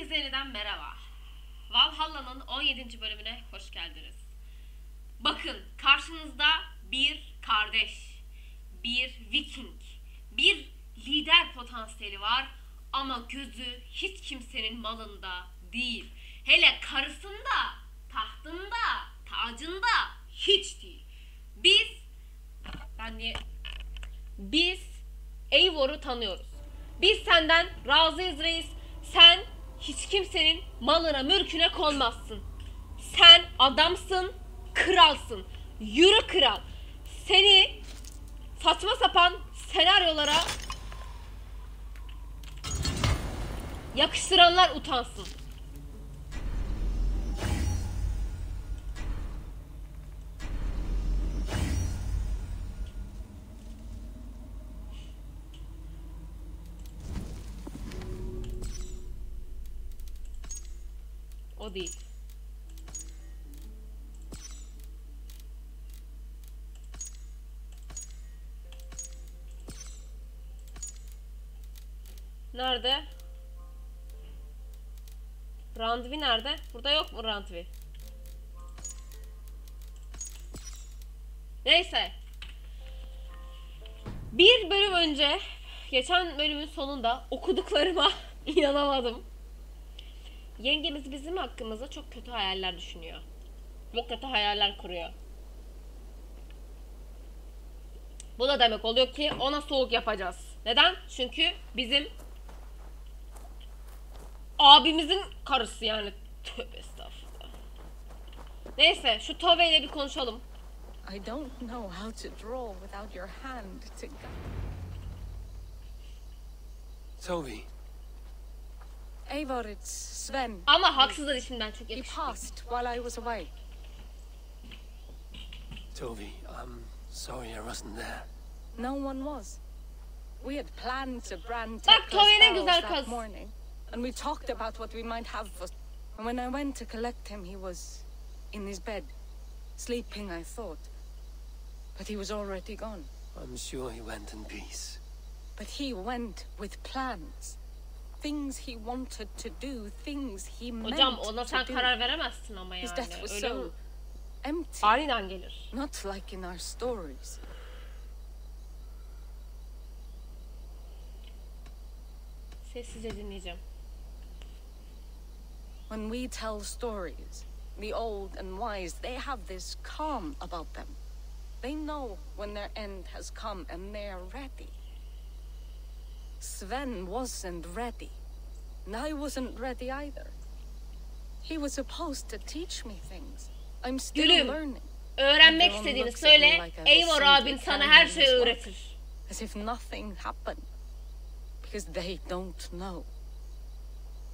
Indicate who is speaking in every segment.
Speaker 1: Herkese yeniden merhaba. Valhalla'nın 17. bölümüne hoş geldiniz. Bakın karşınızda bir kardeş, bir viking, bir lider potansiyeli var ama gözü hiç kimsenin malında değil. Hele karısında, tahtında, tacında hiç değil. Biz, ben niye, biz Eivor'u tanıyoruz. Biz senden razıyız reis. Sen hiç kimsenin malına mülküne konmazsın. Sen adamsın, kralsın. Yürü kral. Seni saçma sapan senaryolara yakıştıranlar utansın. Değil. Nerede? Randvi nerede? Burada yok mu Randvi? Neyse. Bir bölüm önce, geçen bölümün sonunda okuduklarıma inanamadım. Yengemiz bizim hakkımızda çok kötü hayaller düşünüyor. Çok kötü hayaller kuruyor. Bu da demek oluyor ki ona soğuk yapacağız. Neden? Çünkü bizim abimizin karısı yani. Tövbe estağfurullah. Neyse şu Tove ile bir konuşalım.
Speaker 2: I don't know how to draw without your hand to guide.
Speaker 3: Tove,
Speaker 2: Eivor, it's Sven.
Speaker 1: Ama haksızlar işimden çok
Speaker 2: He passed while I was away.
Speaker 3: Tove, I'm sorry I wasn't there.
Speaker 2: No one was. We had planned to brand
Speaker 1: Bak,
Speaker 2: Tekla's
Speaker 1: Toy'un en
Speaker 2: that
Speaker 1: kız.
Speaker 2: morning, and we talked about what we might have for. And when I went to collect him, he was in his bed, sleeping. I thought, but he was already gone.
Speaker 3: I'm sure he went in peace.
Speaker 2: But he went with plans, things he wanted to do, things he meant
Speaker 1: Hocam ona sen karar veremezsin ama
Speaker 2: His death was
Speaker 1: Öyle mi?
Speaker 2: so empty.
Speaker 1: Aniden gelir.
Speaker 2: Not like in our stories.
Speaker 1: Sessizce dinleyeceğim.
Speaker 2: When we tell stories, the old and wise, they have this calm about them. They know when their end has come and they're ready. Sven wasn't ready. And I wasn't ready either. He was supposed to teach me things. I'm still
Speaker 1: Gülüm.
Speaker 2: learning.
Speaker 1: Öğrenmek
Speaker 2: Everyone
Speaker 1: istediğini
Speaker 2: looks at me
Speaker 1: söyle.
Speaker 2: like I was
Speaker 1: Eivor
Speaker 2: simply
Speaker 1: abin sana
Speaker 2: carrying
Speaker 1: her
Speaker 2: his
Speaker 1: şeyi
Speaker 2: life.
Speaker 1: öğretir.
Speaker 2: As if nothing happened. Because they don't know.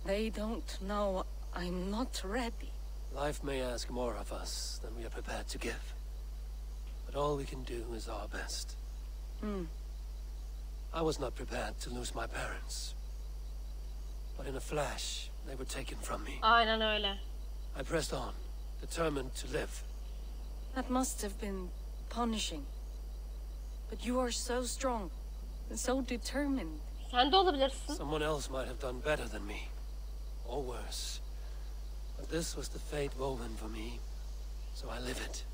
Speaker 2: They don't know I'm not ready.
Speaker 3: Life may ask more of us than we are prepared to give. But all we can do is our best.
Speaker 2: Hmm.
Speaker 3: I was not prepared to lose my parents. But in a flash, they were taken from me.
Speaker 1: Aynen öyle.
Speaker 3: I pressed on, determined to live.
Speaker 2: That must have been punishing. But you are so strong and so determined.
Speaker 1: Sen de olabilirsin.
Speaker 3: Someone else might have done better than me. Or worse. But this was the fate woven for me, so I live it.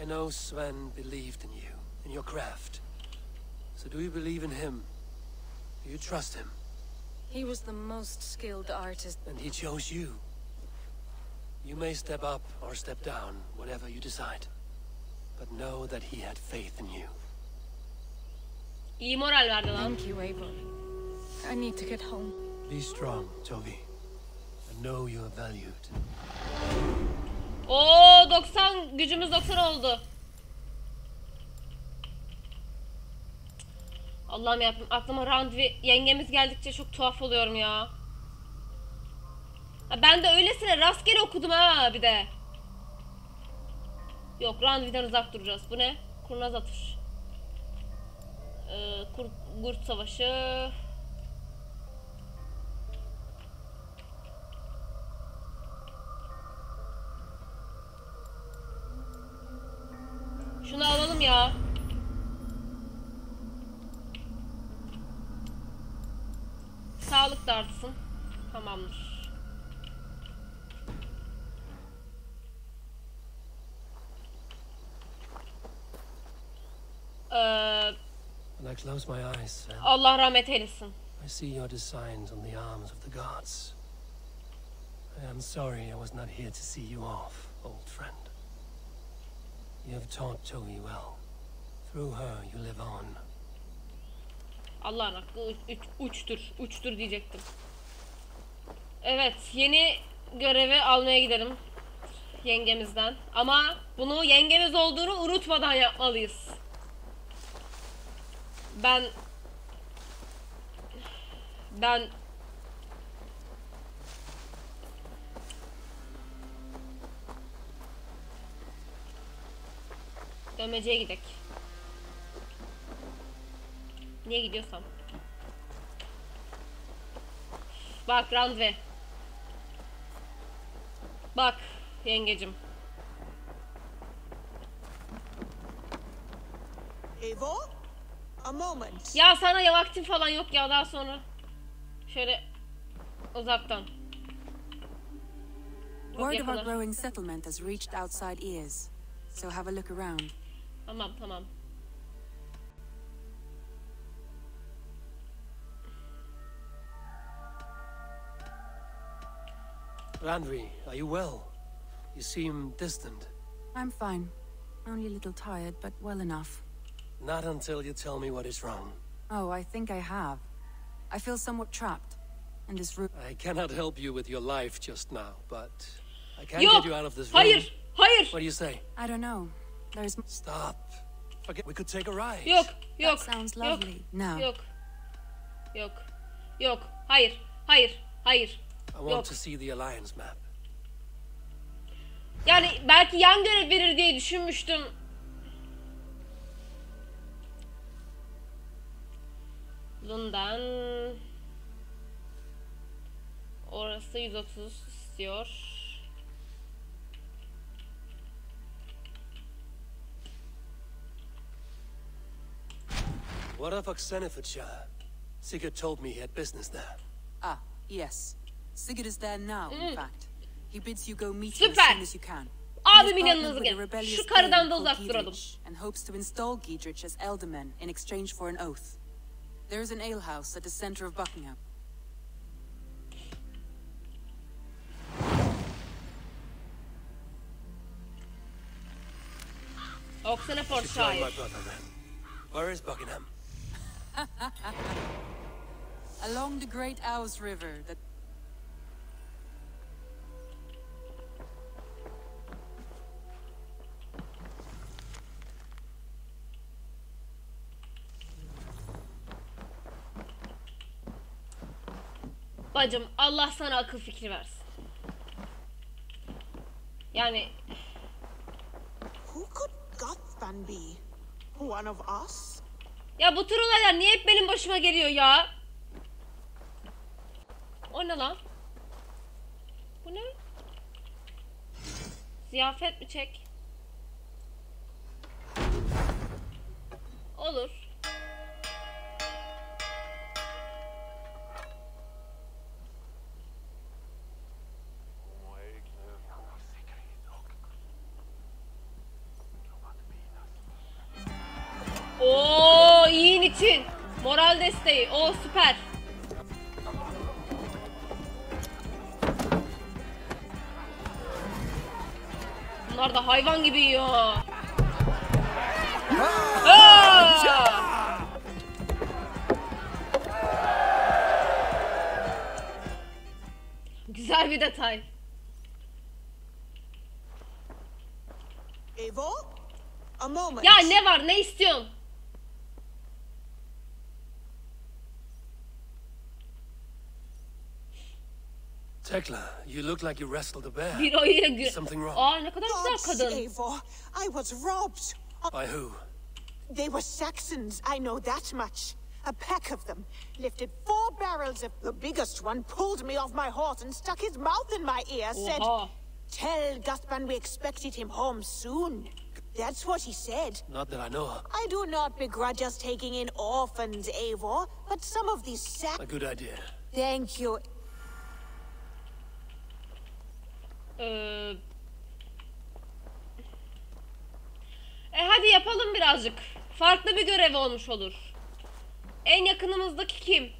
Speaker 3: I know Sven believed in you, in your craft. So do you believe in him? Do you trust him?
Speaker 2: He was the most skilled artist.
Speaker 3: And he chose you. You may step up or step down, whatever you decide. But know that he had faith in you.
Speaker 1: İyi moral verdi lan.
Speaker 2: Thank you, Eivor. I need to get home.
Speaker 3: Be strong, Tove. And know you are valued.
Speaker 1: Oo 90 gücümüz 90 oldu. Allah'ım yarabbim aklıma Randvi yengemiz geldikçe çok tuhaf oluyorum ya. Ha, ben de öylesine rastgele okudum ha bir de. Yok Randvi'den uzak duracağız. Bu ne? Kurnaz atış. Ee, kur, Gurt Savaşı. Şunu alalım ya. sağlık da artsın. Tamamdır. Ee,
Speaker 3: When I close my eyes, Sam,
Speaker 1: Allah rahmet eylesin.
Speaker 3: I see your designs on the arms of the gods. I am sorry I was not here to see you off, old friend. You have taught Toby well. Through her, you live on.
Speaker 1: Allah'ın hakkı uç, uç- uçtur. Uçtur diyecektim. Evet yeni görevi almaya gidelim. Yengemizden. Ama bunu yengemiz olduğunu unutmadan yapmalıyız. Ben ben Dönmeceye gidek. Niye gidiyorsam. Bak Randve. Bak yengecim.
Speaker 4: Evo? A moment.
Speaker 1: Ya sana ya vaktin falan yok ya daha sonra. Şöyle uzaktan. Çok
Speaker 5: Word of our growing settlement has reached outside ears, so have a look around.
Speaker 1: Tamam tamam.
Speaker 3: Randvi, are you well? You seem distant.
Speaker 5: I'm fine. Only a little tired, but well enough.
Speaker 3: Not until you tell me what is wrong.
Speaker 5: Oh, I think I have. I feel somewhat trapped in this room.
Speaker 3: I cannot help you with your life just now, but I can
Speaker 1: Yok.
Speaker 3: get you out of this room.
Speaker 1: Hayır. Hayır.
Speaker 3: What do you say?
Speaker 5: I don't know. There's.
Speaker 3: Stop. Forget we could take a ride.
Speaker 1: Yok.
Speaker 5: That
Speaker 1: Yok.
Speaker 5: sounds
Speaker 1: Yok.
Speaker 5: lovely. No.
Speaker 1: Yok. Yok. Yok. Hayır. Hayır. Hayır.
Speaker 3: I want
Speaker 1: Yok.
Speaker 3: to see the alliance map.
Speaker 1: Yani belki yan görev verir diye düşünmüştüm. Bundan orası 130 istiyor.
Speaker 3: What of Oxenifordshire? Sigurd told me he had business there.
Speaker 5: Ah, yes. Sigurd is there now, in fact. He bids you go meet him as soon as you can.
Speaker 1: Abimin yanınıza gelin. Şu karıdan da uzak duralım.
Speaker 5: And hopes to install Giedrich as Elderman in exchange for an oath. There is an alehouse at the center of Buckingham.
Speaker 3: Should join my Oxenefordscire. Where is Buckingham?
Speaker 5: Along the Great Ouse River that
Speaker 1: Bacım Allah sana akıl fikri versin. Yani
Speaker 4: Who could Gothban be? One of us?
Speaker 1: ya bu tür olaylar niye hep benim başıma geliyor ya? O ne lan? Bu ne? Ziyafet mi çek? Olur. O süper. Bunlar da hayvan gibi yiyor. Aa! Güzel bir detay.
Speaker 4: Evo? A moment.
Speaker 1: Ya ne var ne istiyorsun?
Speaker 3: Tekla, you look like you wrestled a bear.
Speaker 1: Bir ayıya gü...
Speaker 3: Something wrong.
Speaker 1: Aa ne kadar güzel
Speaker 4: Gods,
Speaker 1: kadın.
Speaker 4: Eivor, I was robbed.
Speaker 3: By who?
Speaker 4: They were Saxons, I know that much. A pack of them lifted four barrels of the biggest one, pulled me off my horse and stuck his mouth in my ear, said,
Speaker 1: Oha.
Speaker 4: Tell Guthban we expected him home soon. That's what he said.
Speaker 3: Not that I know of.
Speaker 4: I do not begrudge us taking in orphans, Eivor, but some of these sac-
Speaker 3: A good idea.
Speaker 4: Thank you.
Speaker 1: Ee... E hadi yapalım birazcık. Farklı bir görev olmuş olur. En yakınımızdaki kim?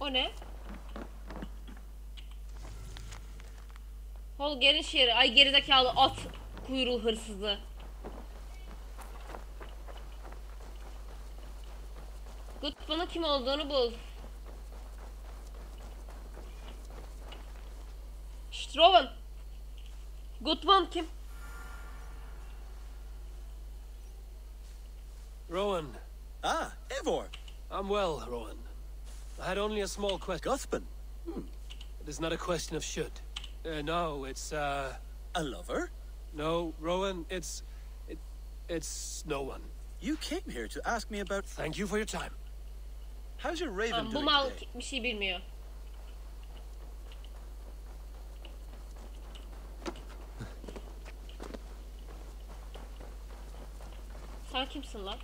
Speaker 1: O ne? Hol geniş yeri. Ay gerizekalı at kuyruğu hırsızı. Gut bana kim olduğunu bul. Şşt Rowan. Gutman kim?
Speaker 3: Rowan.
Speaker 6: Ah, Eivor.
Speaker 3: I'm well, Rowan. I had only a small question.
Speaker 6: Guthman.
Speaker 3: It is not a question of should. Uh, no, it's, uh...
Speaker 6: A lover?
Speaker 3: No, Rowan, it's... It, it's no one.
Speaker 6: You came here to ask me about...
Speaker 3: Thank you for your time.
Speaker 6: How's your raven
Speaker 1: Tamam, bu
Speaker 6: doing
Speaker 1: mal
Speaker 6: today?
Speaker 1: bir şey bilmiyor. Sen kimsin lan?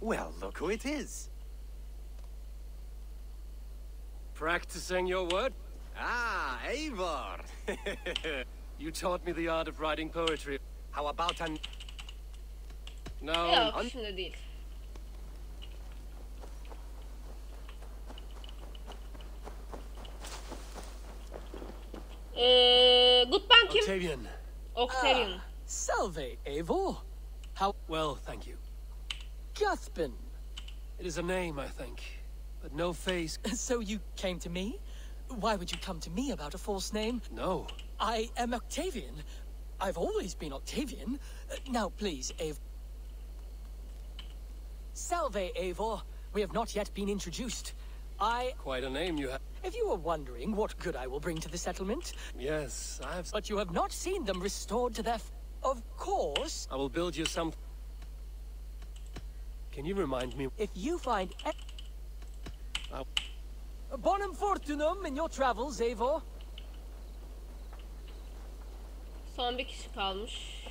Speaker 7: Well, look who it is.
Speaker 3: Practicing your word?
Speaker 7: Ah, Eivor.
Speaker 3: You taught me the art of writing poetry.
Speaker 7: How about an...
Speaker 3: No,
Speaker 1: Yok
Speaker 3: un-
Speaker 1: şimdi değil. Ee, Gutman kim?
Speaker 3: Octavian.
Speaker 1: Octavian.
Speaker 8: Salve, Eivor. How...
Speaker 3: Well, thank you.
Speaker 8: Guthban.
Speaker 3: It is a name, I think, but no face.
Speaker 8: So you came to me? Why would you come to me about a false name?
Speaker 3: No.
Speaker 8: I am Octavian. I've always been Octavian. Uh, Now, please, Eivor. Salve, Eivor. We have not yet been introduced. I...
Speaker 3: Quite a name you have.
Speaker 8: If you were wondering what good I will bring to the settlement,
Speaker 3: Yes, I have.
Speaker 8: but you have not seen them restored to their... F- of course,
Speaker 3: I will build you some. Can you remind me?
Speaker 8: if you find... E-
Speaker 3: Uh,
Speaker 8: Bonum fortunum in your travels, Eivor.
Speaker 1: Son bir kişi kalmış.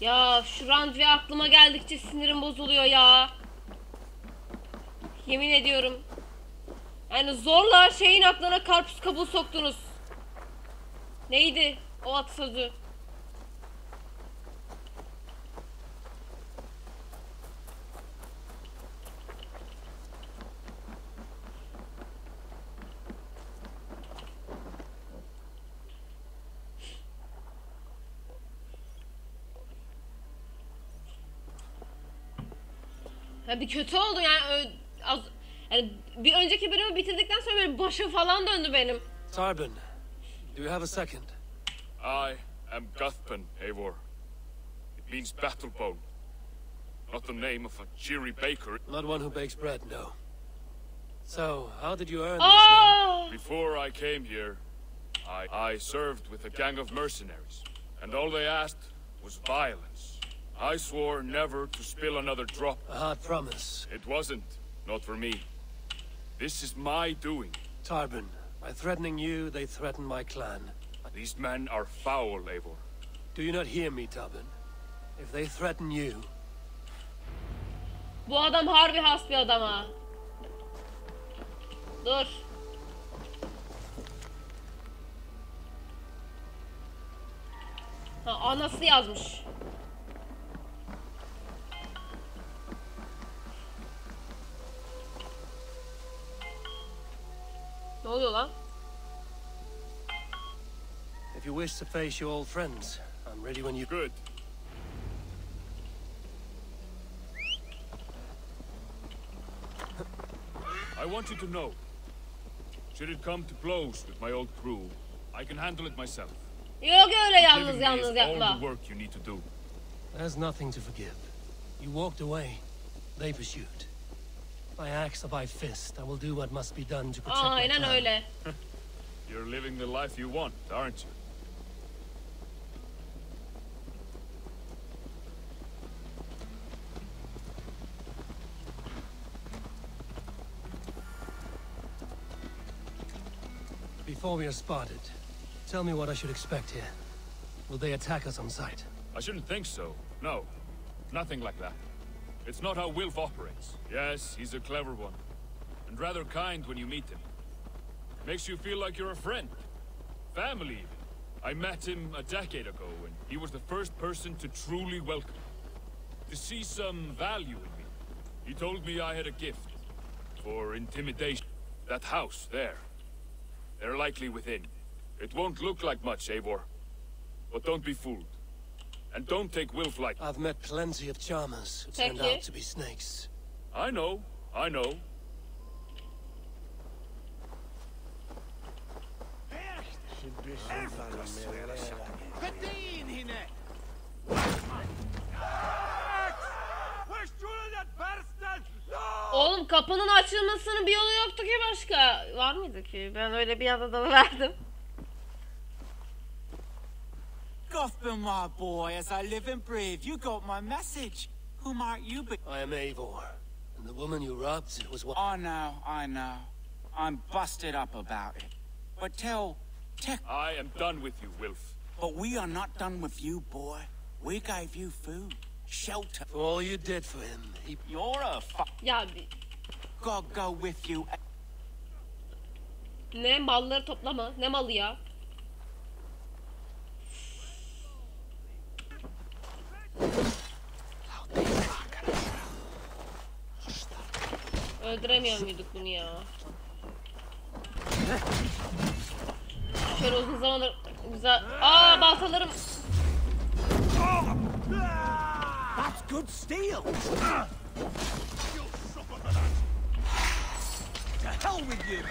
Speaker 1: Ya şu randevu aklıma geldikçe sinirim bozuluyor ya. Yemin ediyorum. Yani zorla şeyin aklına karpuz kabuğu soktunuz. Neydi o at sözü? Ha bir kötü oldu yani ö- az yani bir önceki bölümü bitirdikten sonra böyle başım falan döndü benim.
Speaker 3: Tarben, do you have a second?
Speaker 9: I am Guthban, Eivor. It means battle bone. Not the name of a cheery baker.
Speaker 3: Not one who bakes bread, no. So, how did you earn this ah!
Speaker 1: Aa!
Speaker 9: Before I came here, I, I served with a gang of mercenaries, and all they asked was violence. I swore never to spill another drop.
Speaker 3: A hard promise.
Speaker 9: It wasn't, not for me. This is my doing.
Speaker 3: Tarben, by threatening you, they threaten my clan.
Speaker 9: These men are foul, Eivor.
Speaker 3: Do you not hear me, Tarben? If they threaten you,
Speaker 1: Bu adam harbi has bir adam ha. Dur. Ha anası yazmış. Ne oluyor lan?
Speaker 3: if you wish to face your old friends, I'm ready when you...
Speaker 9: Good. I want you to know. Should it come to blows with my old crew, I can handle it myself.
Speaker 1: Yok öyle yalnız yalnız
Speaker 9: is all the work you need to do.
Speaker 3: There's nothing to forgive. You walked away. They pursued. By axe or by fist, I will do what must be done to protect oh, my
Speaker 1: Aynen
Speaker 3: clan.
Speaker 1: öyle.
Speaker 9: You're living the life you want, aren't you?
Speaker 3: Before we are spotted, tell me what I should expect here. Will they attack us on sight?
Speaker 9: I shouldn't think so. No. Nothing like that. It's not how Wilf operates. Yes, he's a clever one. And rather kind when you meet him. Makes you feel like you're a friend. Family, even. I met him a decade ago, and he was the first person to truly welcome me. To see some value in me. He told me I had a gift. For intimidation. That house, there. They're likely within. It won't look like much, Eivor. But don't be fooled. And don't take Wilf like...
Speaker 3: I've met plenty of charmers who turned out to be snakes.
Speaker 9: I know, I know.
Speaker 1: Oğlum kapının açılmasının bir yolu yoktu ki başka. Var mıydı ki? Ben öyle bir anda da verdim.
Speaker 10: Gotham, my boy, as I live and breathe, you got my message. Who might you be?
Speaker 3: I am Eivor, and the woman you robbed was what...
Speaker 10: I know, I know. I'm busted up about it. But tell, tell,
Speaker 9: I am done with you, Wilf.
Speaker 10: but we are not done with you, boy. We gave you food, shelter.
Speaker 3: For all you did for him, he...
Speaker 10: You're a fuck.
Speaker 1: Ya bir-
Speaker 10: God go with you.
Speaker 1: ne malları toplama. Ne malı ya? Öldüremiyor muyduk bunu ya? Şöyle uzun zamandır güzel... Aa baltalarım!
Speaker 6: That's good steel. To hell with you.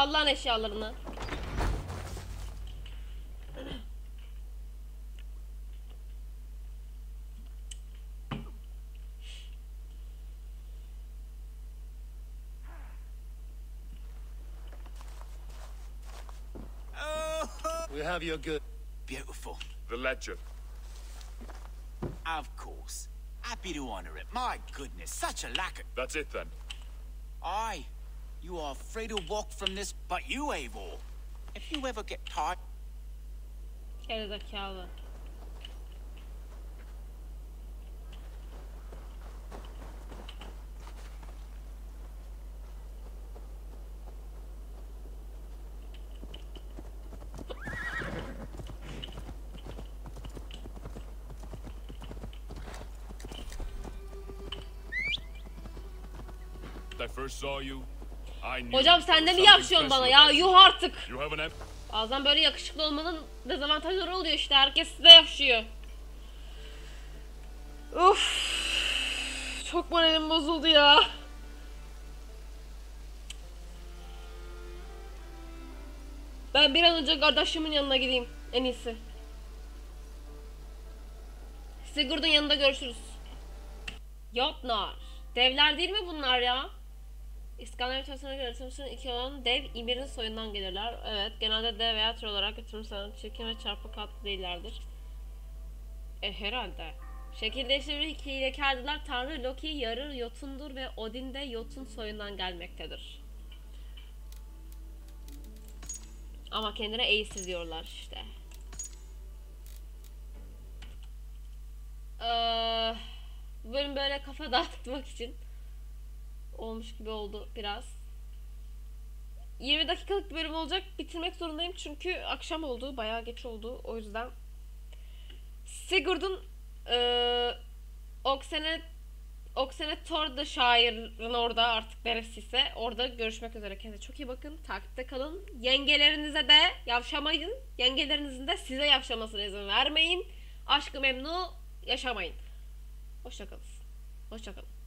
Speaker 1: Allah'ın eşyalarını.
Speaker 10: Oh,
Speaker 3: We have your good...
Speaker 10: beautiful.
Speaker 9: The ledger.
Speaker 10: Of course. Happy to honor it. My goodness, such a lack of...
Speaker 9: That's it then.
Speaker 10: Aye, you are free to walk from this, but you, Eivor, if you ever get tired,
Speaker 1: Gerizekalı.
Speaker 9: I first saw you, I knew
Speaker 1: Hocam sen de mi yapışıyorsun bana ya? Yuh artık. Bazen böyle yakışıklı olmanın dezavantajları oluyor işte. Herkes size yakışıyor. Uf. Çok moralim bozuldu ya. Ben bir an önce kardeşimin yanına gideyim. En iyisi. Sigurd'un yanında görüşürüz. Jotnar. Devler değil mi bunlar ya? İskandinav mitolojisine göre tümsün iki olan dev İmir'in soyundan gelirler. Evet, genelde dev veya tür olarak götürümsel, çirkin ve çarpık hatlı değillerdir. E herhalde. Şekil değiştirir hilekardılar. Tanrı Loki yarı Yotun'dur ve Odin de Yotun soyundan gelmektedir. Ama kendine Aesir diyorlar işte. Ee, bu bölüm böyle kafa dağıtmak için olmuş gibi oldu biraz. 20 dakikalık bir bölüm olacak. Bitirmek zorundayım çünkü akşam oldu. Bayağı geç oldu. O yüzden Sigurd'un eee Oksene Oksene Thor da şairin orada artık neresiyse orada görüşmek üzere. Kendinize çok iyi bakın. Takipte kalın. Yengelerinize de yavşamayın. Yengelerinizin de size yavşamasına izin vermeyin. Aşkı memnu yaşamayın. Hoşçakalın. Hoşçakalın.